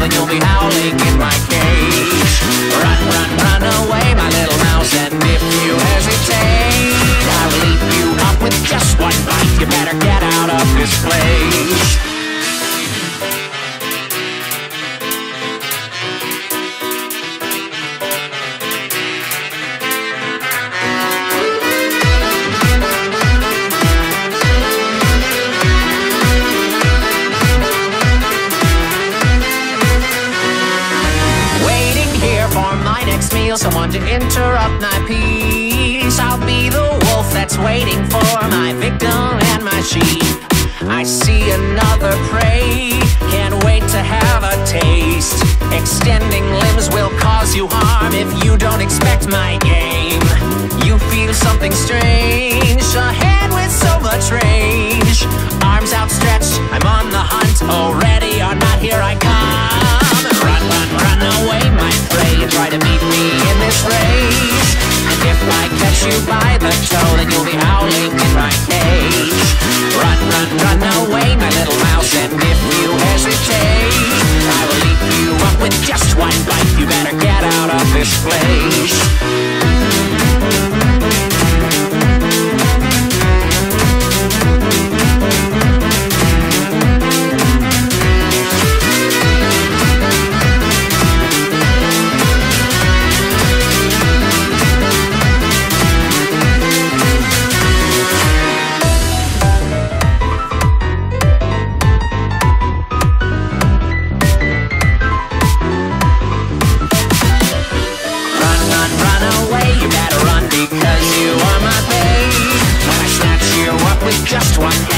then you'll be howling in my cage. Run, run, run away, my little mouse, and if you hesitate, I will eat you up with just one bite. You better get out of this place. Meal, someone to interrupt my peace. I'll be the wolf that's waiting for my victim and my sheep. I see another prey, can't wait to have a taste. Extending limbs will cause you harm if you don't expect my game. You feel something strange, a hand with so much range. Arms outstretched, I'm on the hunt, oh catch you by the toe, then you'll be howling in my cage. Run, run, run away, my little mouse, and if you hesitate, I will eat you up with just one bite. You better get out of this place. was just one